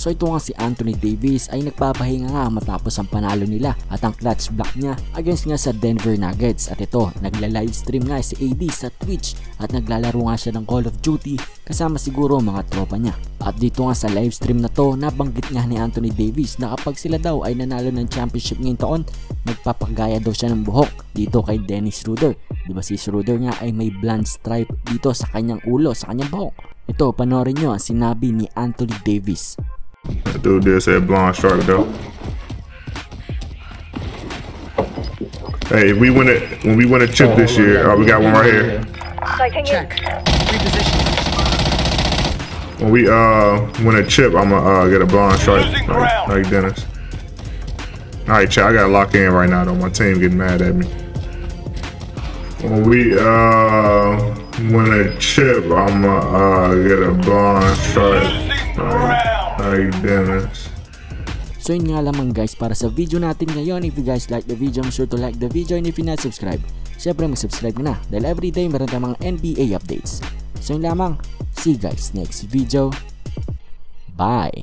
So ito nga si Anthony Davis ay nagpapahinga nga matapos ang panalo nila at ang clutch block niya against nga sa Denver Nuggets at ito nagla-livestream nga si AD sa Twitch at naglalaro nga siya ng Call of Duty kasama siguro mga tropa niya. At dito nga sa livestream na to nabanggit nga ni Anthony Davis na kapag sila daw ay nanalo ng championship ngayong taon magpapagaya daw siya ng buhok dito kay Dennis Schroeder. Di ba si Schroeder nga ay may blonde stripe dito sa kanyang ulo, sa kanyang buhok. Ito, panoorin nyo ang sinabi ni Anthony Davis. That dude did say blonde stripe though. Hey, if we win it when we win a chip this year. Oh, we got one right here. Taking Check. Reposition. When we uh win a chip, I'ma uh get a blonde stripe Losing like, ground. like Dennis. All right, chat. I gotta lock in right now though. My team getting mad at me. When we uh win a chip, I'ma uh get a blonde stripe Like Dennis. So yun nga lamang guys para sa video natin ngayon. If you guys like the video, make sure to like the video and if you not subscribe, syempre mag-subscribe na dahil everyday meron tayong mga NBA updates. So yun lamang. See you guys next video. Bye!